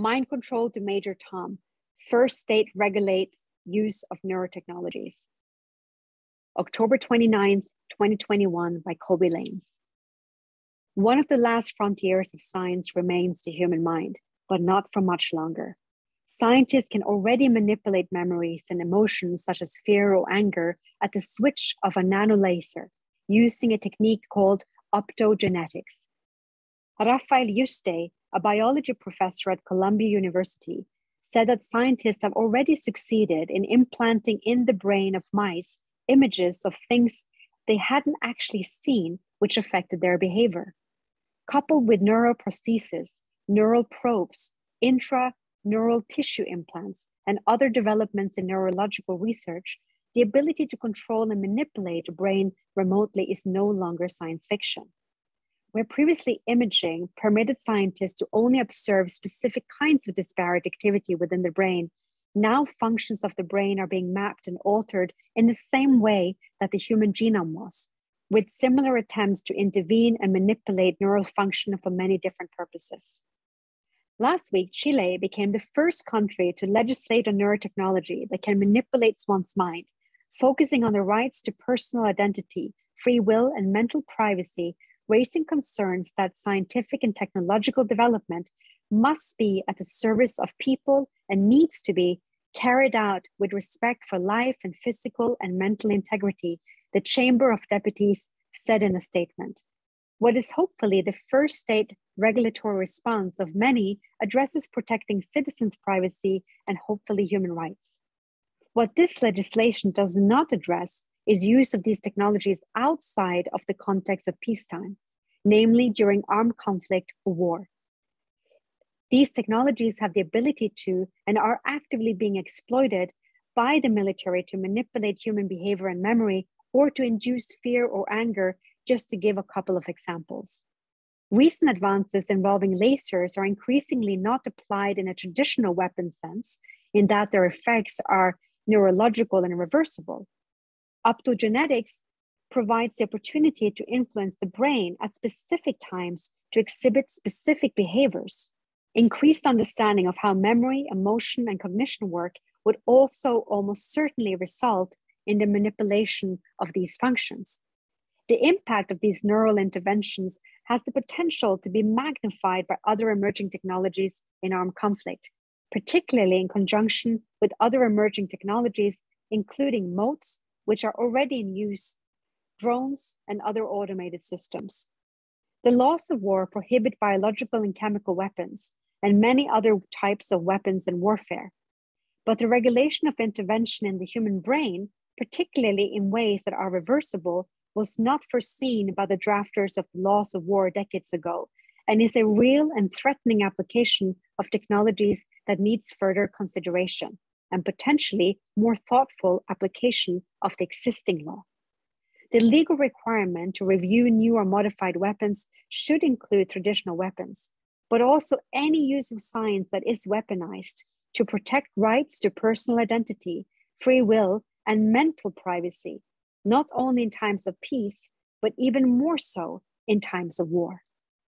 Mind Control to Major Tom. First state regulates use of neurotechnologies. October 29th, 2021 by Kobi Leins. One of the last frontiers of science remains the human mind, but not for much longer. Scientists can already manipulate memories and emotions such as fear or anger at the switch of a nanolaser using a technique called optogenetics. Rafael Yuste, a biology professor at Columbia University, said that scientists have already succeeded in implanting in the brain of mice images of things they hadn't actually seen, which affected their behavior. Coupled with neuroprosthesis, neural probes, intra-neural tissue implants, and other developments in neurological research, the ability to control and manipulate a brain remotely is no longer science fiction. Where previously imaging permitted scientists to only observe specific kinds of disparate activity within the brain, now functions of the brain are being mapped and altered in the same way that the human genome was, with similar attempts to intervene and manipulate neural function for many different purposes. Last week, Chile became the first country to legislate a neurotechnology that can manipulate one's mind, focusing on the rights to personal identity, free will, and mental privacy raising concerns that scientific and technological development must be at the service of people and needs to be carried out with respect for life and physical and mental integrity, the Chamber of Deputies said in a statement. What is hopefully the first state regulatory response of many addresses protecting citizens' privacy and hopefully human rights. What this legislation does not address is use of these technologies outside of the context of peacetime, namely during armed conflict or war. These technologies have the ability to and are actively being exploited by the military to manipulate human behavior and memory or to induce fear or anger, just to give a couple of examples. Recent advances involving lasers are increasingly not applied in a traditional weapon sense, in that their effects are neurological and reversible, Optogenetics provides the opportunity to influence the brain at specific times to exhibit specific behaviors. Increased understanding of how memory, emotion, and cognition work would also almost certainly result in the manipulation of these functions. The impact of these neural interventions has the potential to be magnified by other emerging technologies in armed conflict, particularly in conjunction with other emerging technologies, including motes, which are already in use, drones, and other automated systems. The laws of war prohibit biological and chemical weapons and many other types of weapons and warfare. But the regulation of intervention in the human brain, particularly in ways that are reversible, was not foreseen by the drafters of the laws of war decades ago and is a real and threatening application of technologies that needs further consideration and potentially more thoughtful application of the existing law. The legal requirement to review new or modified weapons should include traditional weapons, but also any use of science that is weaponized to protect rights to personal identity, free will, and mental privacy, not only in times of peace, but even more so in times of war.